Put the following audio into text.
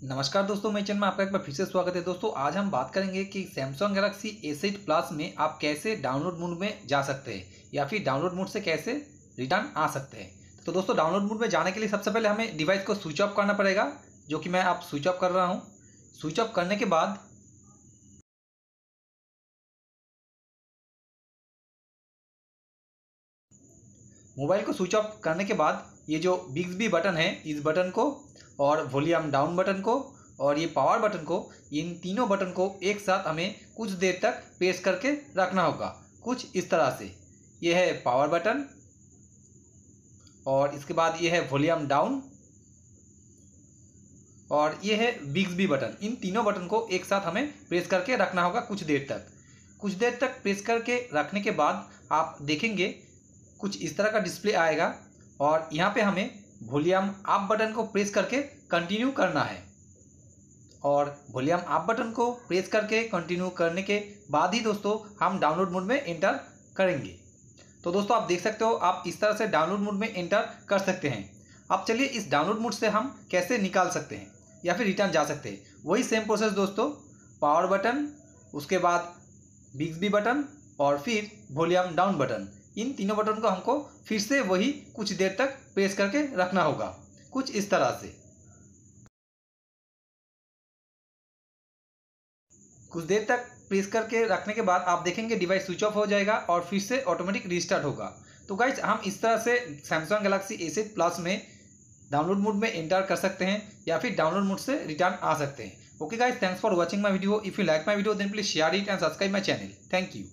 नमस्कार दोस्तों, मेरे चैनल में आपका एक बार फिर से स्वागत है। दोस्तों, आज हम बात करेंगे कि Samsung Galaxy A set plus में आप कैसे डाउनलोड मोड में जा सकते हैं या फिर डाउनलोड मोड से कैसे रिटर्न आ सकते हैं। तो दोस्तों डाउनलोड मोड में जाने के लिए सबसे पहले हमें डिवाइस को स्विच ऑफ़ करना पड़ेगा, जो कि मैं आप स्विच ऑफ़ कर रहा हूँ। स्विच ऑफ़ करने के बाद मोबाइल को स्विच ऑफ़ करने के बाद ये जो बिग्स बटन है, इस बटन को और वॉल्यूम डाउन बटन को और ये पावर बटन को, इन तीनों बटन को एक साथ हमें कुछ देर तक प्रेस करके रखना होगा। कुछ इस तरह से। ये है पावर बटन और इसके बाद ये है वॉल्यूम डाउन और ये है बिग्स बी बटन। इन तीनों बटन को एक साथ हमें प्रेस करके रखना होगा कुछ देर तक। कुछ देर तक प्रेस करके रखने के बाद आप देखेंगे कुछ इस तरह का डिस्प्ले आएगा और यहाँ पे हमें वॉल्यूम अप बटन को प्रेस करके कंटिन्यू करना है। और वॉल्यूम अप बटन को प्रेस करके कंटिन्यू करने के बाद ही दोस्तों, हम डाउनलोड मोड में एंटर करेंगे। तो दोस्तों, आप देख सकते हो, आप इस तरह से डाउनलोड मोड में एंटर कर सकते हैं। अब चलिए इस डाउनलोड मोड से हम कैसे निकाल सकते हैं या फिर रिटर्न जा सकते हैं। वही सेम प्रोसेस दोस्तों पावर बटन उसके बाद बिग्स बी बटन और फिर वॉल्यूम डाउन बटन इन तीनों बटन को हमको फिर से वही कुछ देर तक प्रेस करके रखना होगा। कुछ इस तरह से। कुछ देर तक प्रेस करके रखने के बाद आप देखेंगे डिवाइस स्विच ऑफ़ हो जाएगा और फिर से ऑटोमेटिक रिस्टार्ट होगा। तो गाइज़ हम इस तरह से सैमसंग गैलेक्सी ए प्लस में डाउनलोड मोड में एंटर कर सकते हैं या फिर डाउनलोड मोड से रिटर्न आ सकते हैं। Okay guys thanks for watching my video if you like my video then please share it and subscribe my channel thank you